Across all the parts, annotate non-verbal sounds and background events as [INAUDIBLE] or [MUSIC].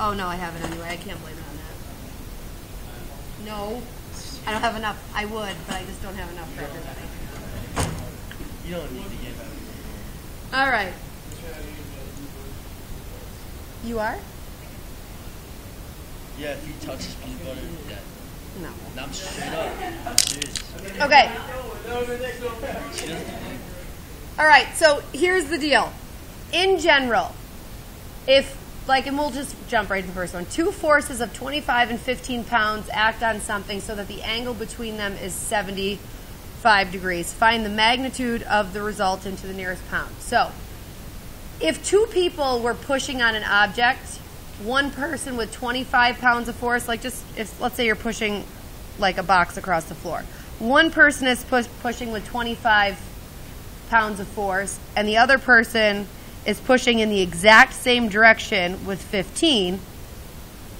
Oh, no, I have it anyway. I can't blame it on that. No, I don't have enough. I would, but I just don't have enough for everybody. You don't need to give out. All right. You are? Yeah, if he touches peanut butter, dead. No. No, I'm straight up. Serious. Okay. She doesn't believe. All right, so here's the deal. In general, if, like, and we'll just jump right to the first one two forces of 25 and 15 pounds act on something so that the angle between them is 75 degrees. Find the magnitude of the resultant to the nearest pound. So, if two people were pushing on an object, one person with 25 pounds of force, like just if let's say you're pushing like a box across the floor, one person is push, pushing with 25 pounds of force, and the other person is pushing in the exact same direction with 15,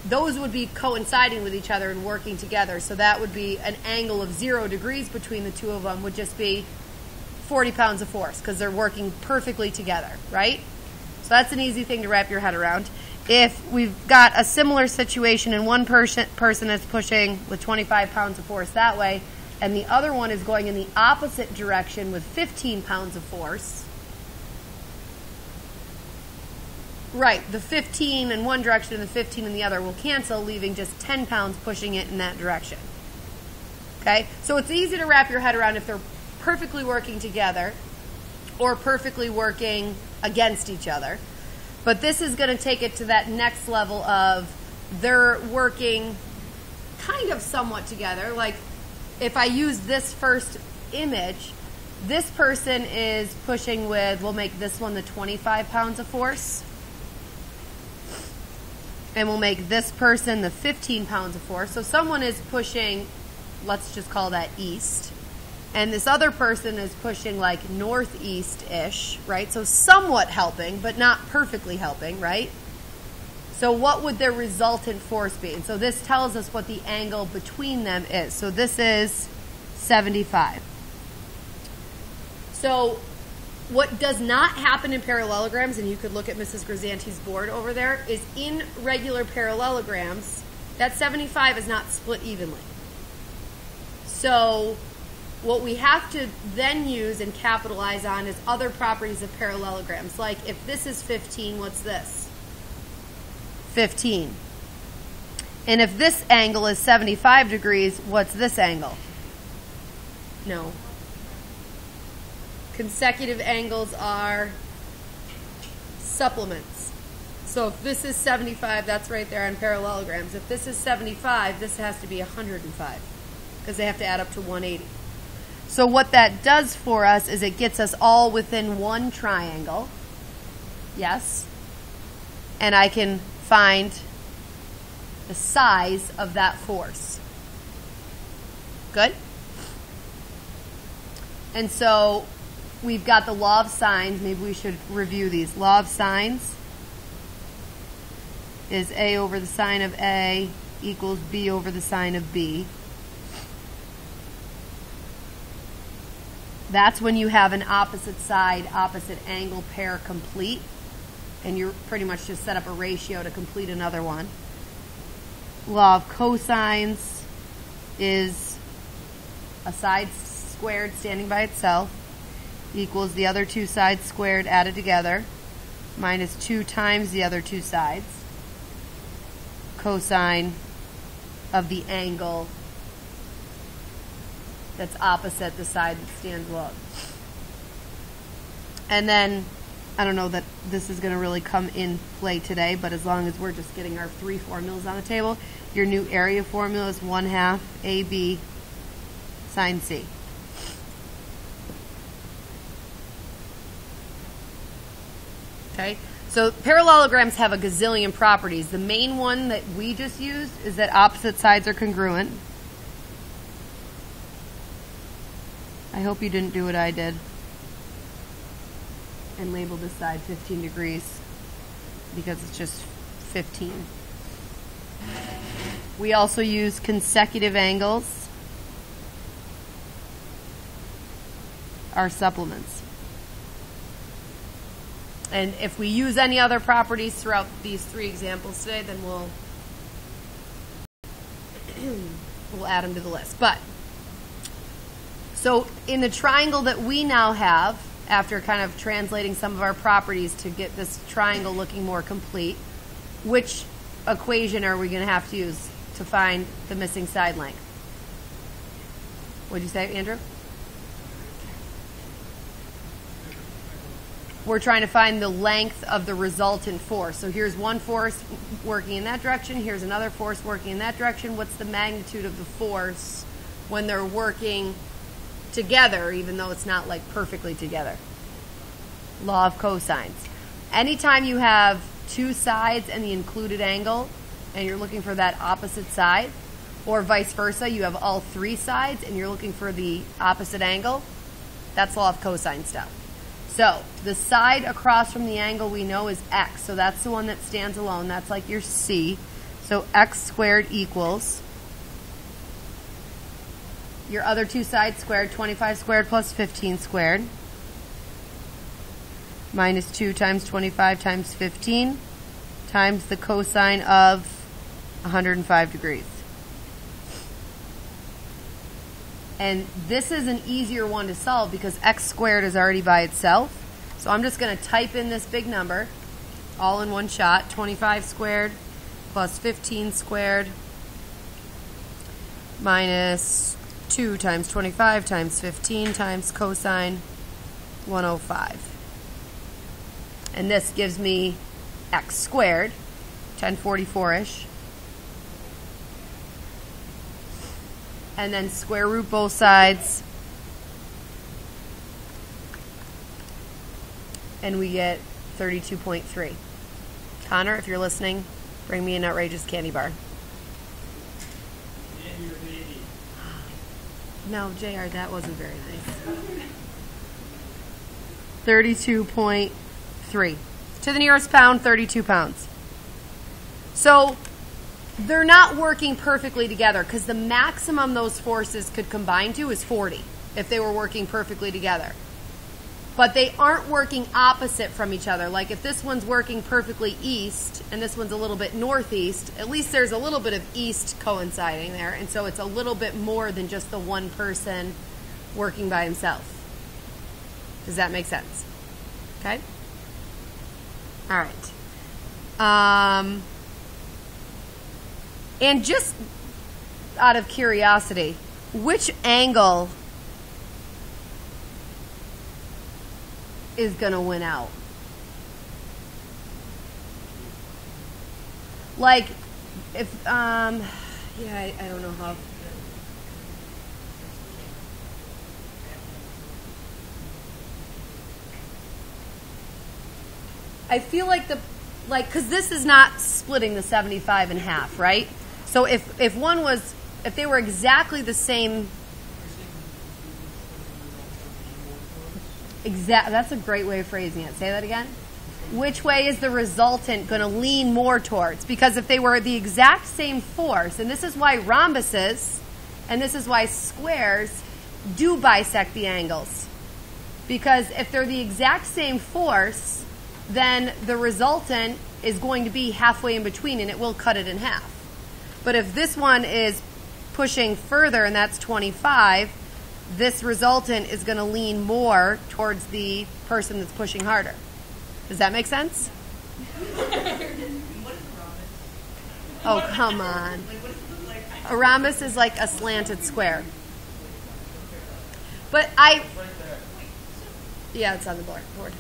those would be coinciding with each other and working together. So that would be an angle of zero degrees between the two of them, would just be 40 pounds of force because they're working perfectly together, right? So that's an easy thing to wrap your head around. If we've got a similar situation and one person person is pushing with 25 pounds of force that way, and the other one is going in the opposite direction with 15 pounds of force, right, the 15 in one direction and the 15 in the other will cancel, leaving just 10 pounds pushing it in that direction. Okay? So it's easy to wrap your head around if they're perfectly working together or perfectly working against each other. But this is going to take it to that next level of they're working kind of somewhat together. Like if I use this first image, this person is pushing with, we'll make this one the 25 pounds of force. And we'll make this person the 15 pounds of force. So someone is pushing, let's just call that east and this other person is pushing like northeast ish, right? So somewhat helping, but not perfectly helping, right? So what would their resultant force be? And so this tells us what the angle between them is. So this is 75. So what does not happen in parallelograms, and you could look at Mrs. Grisanti's board over there, is in regular parallelograms, that 75 is not split evenly. So what we have to then use and capitalize on is other properties of parallelograms. Like if this is 15, what's this? 15. And if this angle is 75 degrees, what's this angle? No. Consecutive angles are supplements. So if this is 75, that's right there on parallelograms. If this is 75, this has to be 105 because they have to add up to 180. So what that does for us is it gets us all within one triangle. Yes. And I can find the size of that force. Good? And so we've got the law of sines. Maybe we should review these. Law of sines is A over the sine of A equals B over the sine of B. That's when you have an opposite side, opposite angle pair complete, and you're pretty much just set up a ratio to complete another one. Law of cosines is a side squared standing by itself equals the other two sides squared added together minus 2 times the other two sides. Cosine of the angle that's opposite the side that stands up. And then, I don't know that this is going to really come in play today, but as long as we're just getting our three formulas on the table, your new area formula is 1 half AB sine C. Okay? So parallelograms have a gazillion properties. The main one that we just used is that opposite sides are congruent. I hope you didn't do what I did and label this side 15 degrees because it's just 15. We also use consecutive angles, our supplements. And if we use any other properties throughout these three examples today, then we'll [CLEARS THROAT] we'll add them to the list. But so in the triangle that we now have, after kind of translating some of our properties to get this triangle looking more complete, which equation are we going to have to use to find the missing side length? What'd you say, Andrew? We're trying to find the length of the resultant force. So here's one force working in that direction, here's another force working in that direction. What's the magnitude of the force when they're working together, even though it's not like perfectly together? Law of cosines. Anytime you have two sides and the included angle, and you're looking for that opposite side, or vice versa, you have all three sides and you're looking for the opposite angle, that's law of cosine stuff. So the side across from the angle we know is x, so that's the one that stands alone. That's like your c. So x squared equals your other two sides squared, 25 squared plus 15 squared, minus 2 times 25 times 15 times the cosine of 105 degrees. And this is an easier one to solve because x squared is already by itself. So I'm just going to type in this big number all in one shot. 25 squared plus 15 squared minus 2 times 25 times 15 times cosine 105. And this gives me x squared, 1044-ish. And then square root both sides. And we get 32.3. Connor, if you're listening, bring me an outrageous candy bar. No, JR, that wasn't very nice. 32.3. To the nearest pound, 32 pounds. So they're not working perfectly together because the maximum those forces could combine to is 40 if they were working perfectly together. But they aren't working opposite from each other. Like if this one's working perfectly east and this one's a little bit northeast, at least there's a little bit of east coinciding there. And so it's a little bit more than just the one person working by himself. Does that make sense? Okay? All right. Um, and just out of curiosity, which angle is going to win out? Like, if, um, yeah, I, I don't know how. I feel like the, like, because this is not splitting the 75 in half, right? So if, if one was, if they were exactly the same, exact, that's a great way of phrasing it. Say that again. Which way is the resultant going to lean more towards? Because if they were the exact same force, and this is why rhombuses and this is why squares do bisect the angles. Because if they're the exact same force, then the resultant is going to be halfway in between and it will cut it in half. But if this one is pushing further and that's 25, this resultant is going to lean more towards the person that's pushing harder. Does that make sense? [LAUGHS] oh, come on. A rhombus is like a slanted square. But I. Yeah, it's on the board.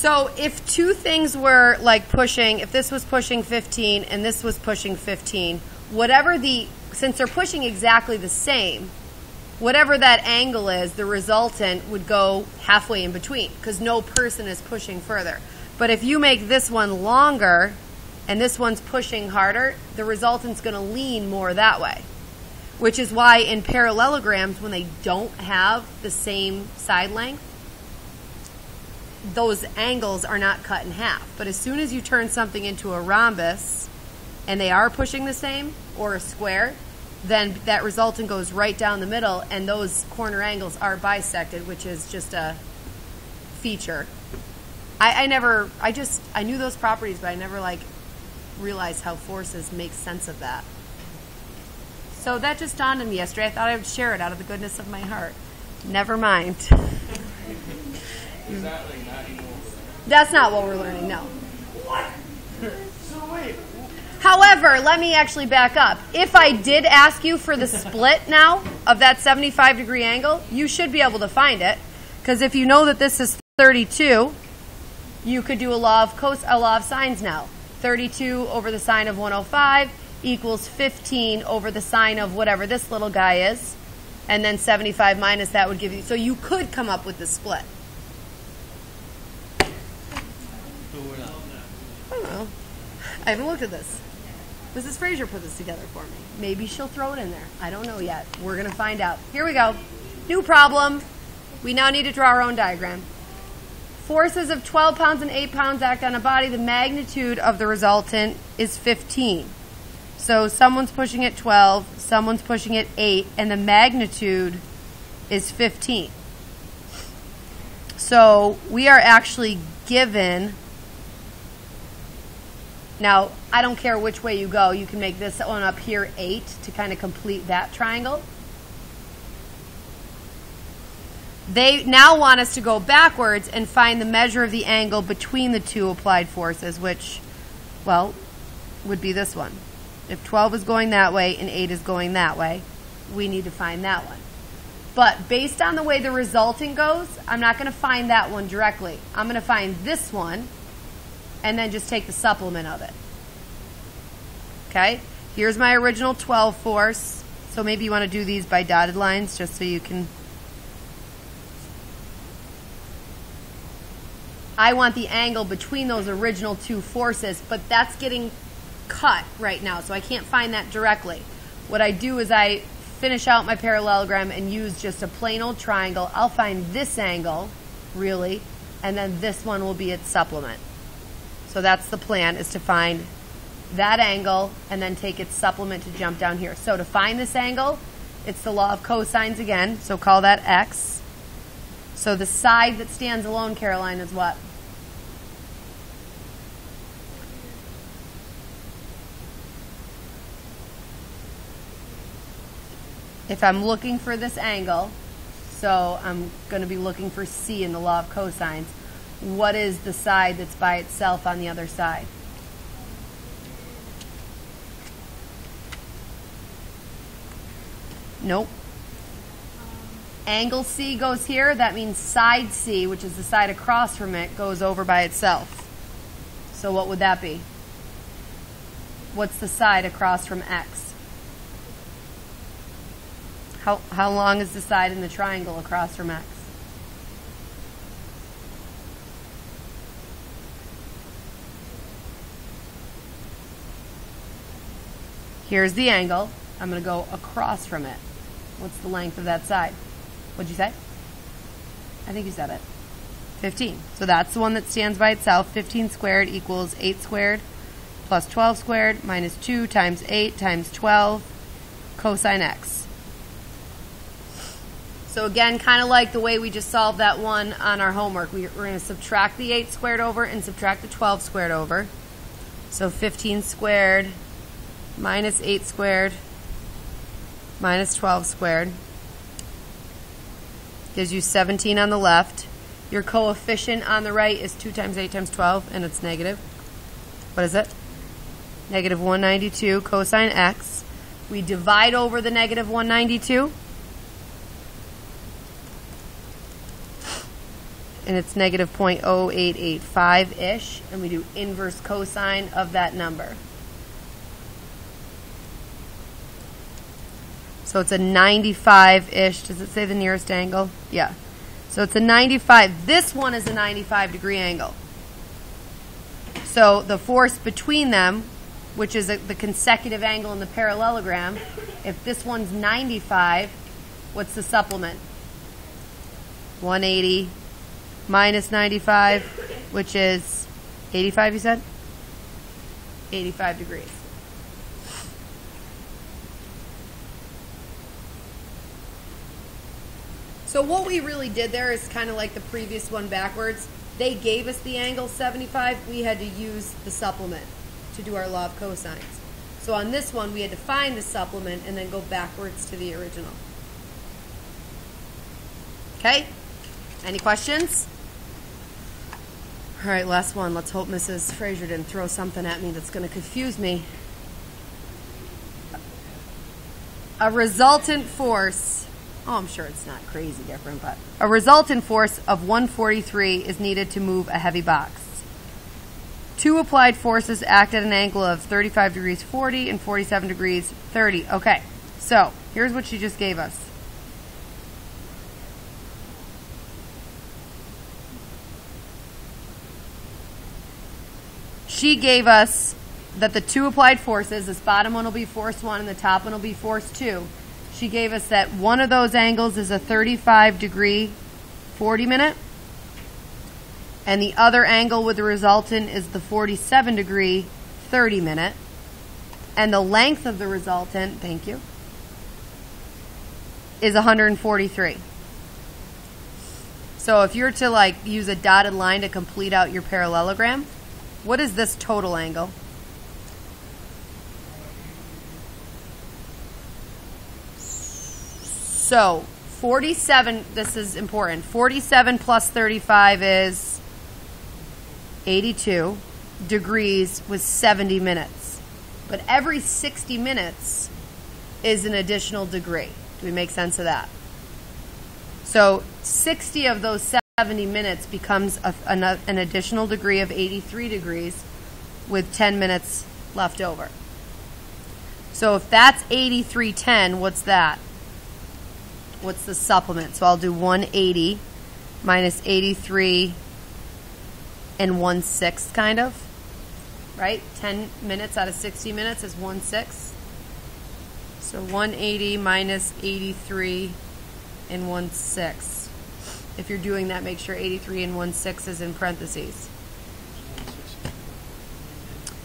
So if two things were like pushing, if this was pushing 15 and this was pushing 15, whatever the, since they're pushing exactly the same, whatever that angle is, the resultant would go halfway in between because no person is pushing further. But if you make this one longer and this one's pushing harder, the resultant's going to lean more that way. Which is why in parallelograms, when they don't have the same side length, those angles are not cut in half. But as soon as you turn something into a rhombus and they are pushing the same, or a square, then that resultant goes right down the middle, and those corner angles are bisected, which is just a feature. I, I never, I just, I knew those properties, but I never like realized how forces make sense of that. So that just dawned on me yesterday. I thought I would share it out of the goodness of my heart. Never mind. [LAUGHS] That's not what we're learning, no. So wait, However, let me actually back up. If I did ask you for the [LAUGHS] split now of that 75 degree angle, you should be able to find it. Because if you know that this is 32, you could do a law of cos- a law of sines now. 32 over the sine of 105 equals 15 over the sine of whatever this little guy is. And then 75 minus that would give you. So you could come up with the split. but we're not. I don't know. I haven't looked at this. Mrs. Fraser put this together for me. Maybe she'll throw it in there. I don't know yet. We're going to find out. Here we go. New problem. We now need to draw our own diagram. Forces of 12 pounds and 8 pounds act on a body. The magnitude of the resultant is 15. So someone's pushing at 12, someone's pushing at 8, and the magnitude is 15. So we are actually given now, I don't care which way you go. You can make this one up here 8 to kind of complete that triangle. They now want us to go backwards and find the measure of the angle between the two applied forces, which, well, would be this one. If 12 is going that way and 8 is going that way, we need to find that one. But based on the way the resulting goes, I'm not going to find that one directly. I'm going to find this one and then just take the supplement of it. Okay? Here's my original 12 force. So maybe you want to do these by dotted lines just so you can. I want the angle between those original two forces, but that's getting cut right now, so I can't find that directly. What I do is I finish out my parallelogram and use just a plain old triangle. I'll find this angle, really, and then this one will be its supplement. So that's the plan is to find that angle and then take its supplement to jump down here. So to find this angle, it's the law of cosines again. So call that x. So the side that stands alone, Caroline, is what? If I'm looking for this angle, so I'm going to be looking for c in the law of cosines, what is the side that's by itself on the other side? Nope. Angle C goes here. That means side C, which is the side across from it, goes over by itself. So what would that be? What's the side across from X? How, how long is the side in the triangle across from X? Here's the angle. I'm going to go across from it. What's the length of that side? What'd you say? I think you said it. 15. So that's the one that stands by itself. 15 squared equals 8 squared plus 12 squared minus 2 times 8 times 12 cosine x. So again, kind of like the way we just solved that one on our homework. We, we're going to subtract the 8 squared over and subtract the 12 squared over. So 15 squared minus 8 squared minus 12 squared gives you 17 on the left. Your coefficient on the right is 2 times 8 times 12, and it's negative. What is it? Negative 192 cosine x. We divide over the negative 192. And it's negative 0.0885-ish. And we do inverse cosine of that number. So it's a 95-ish. Does it say the nearest angle? Yeah. So it's a 95. This one is a 95 degree angle. So the force between them, which is a, the consecutive angle in the parallelogram, if this one's 95, what's the supplement? 180 minus 95, which is 85, you said? 85 degrees. So what we really did there is kind of like the previous one backwards. They gave us the angle 75. We had to use the supplement to do our law of cosines. So on this one, we had to find the supplement and then go backwards to the original. Okay? Any questions? All right, last one. Let's hope Mrs. Fraser didn't throw something at me that's going to confuse me. A resultant force. Oh, I'm sure it's not crazy different, but a resultant force of 143 is needed to move a heavy box. Two applied forces act at an angle of 35 degrees 40 and 47 degrees 30. Okay, so here's what she just gave us. She gave us that the two applied forces, this bottom one will be force one and the top one will be force two. She gave us that one of those angles is a 35 degree 40 minute, and the other angle with the resultant is the 47 degree 30 minute, and the length of the resultant, thank you, is 143. So if you're to like use a dotted line to complete out your parallelogram, what is this total angle? So 47, this is important. 47 plus 35 is 82 degrees with 70 minutes. But every 60 minutes is an additional degree. Do we make sense of that? So 60 of those 70 minutes becomes a, an, an additional degree of 83 degrees with 10 minutes left over. So if that's 8310, what's that? What's the supplement? So I'll do 180 minus 83 and 1 sixth, kind of. Right? 10 minutes out of 60 minutes is 1 sixth. So 180 minus 83 and 1 sixth. If you're doing that, make sure 83 and 1 sixth is in parentheses.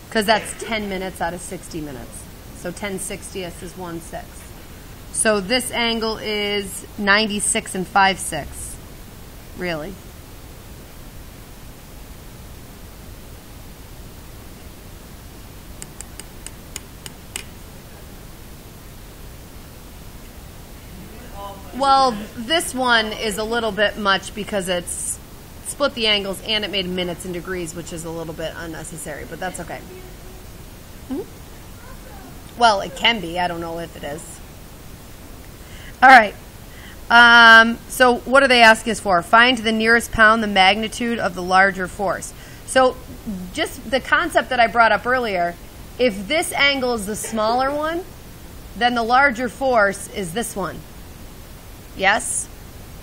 Because that's 10 minutes out of 60 minutes. So 10 sixtieths is 1 sixth. So this angle is 96 and 5 sixths. Really? Well, this one is a little bit much because it's split the angles and it made minutes and degrees, which is a little bit unnecessary, but that's okay. Hmm? Well, it can be. I don't know if it is. All right. Um, so, what are they asking us for? Find to the nearest pound the magnitude of the larger force. So, just the concept that I brought up earlier if this angle is the smaller one, then the larger force is this one. Yes?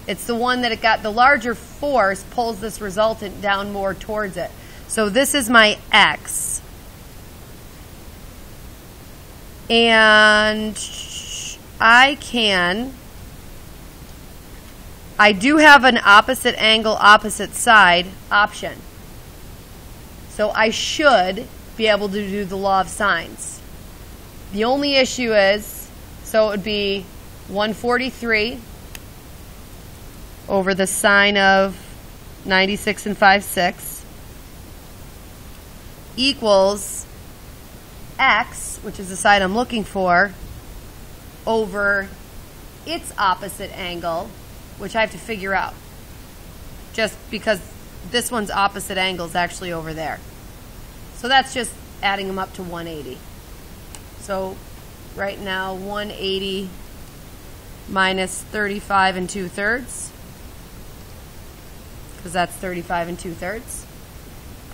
It's the one that it got, the larger force pulls this resultant down more towards it. So this is my x. And I can, I do have an opposite angle, opposite side option. So I should be able to do the law of sines. The only issue is, so it would be 143 over the sine of 96 and 5 6 equals x, which is the side I'm looking for, over its opposite angle, which I have to figure out. Just because this one's opposite angle is actually over there. So that's just adding them up to 180. So right now, 180 minus 35 and 2 thirds because that's 35 and 2 thirds,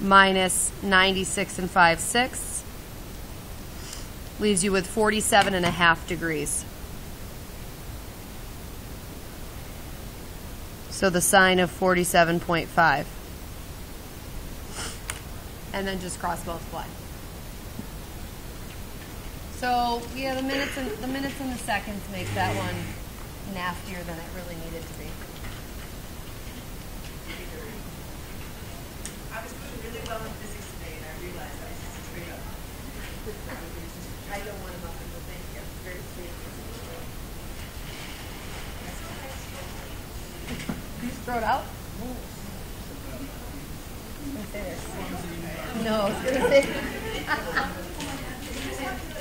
minus 96 and 5 sixths, leaves you with 47 and a half degrees. So the sine of 47.5. And then just cross multiply. So yeah, the minutes and the minutes and the seconds make that one nastier than it really needed to be. I was doing really well in physics today, and I realized I was just straight up. [LAUGHS] I don't want to muffin, but thank you. Very sweet. throw it out? I was gonna say this. No, I was gonna say. [LAUGHS]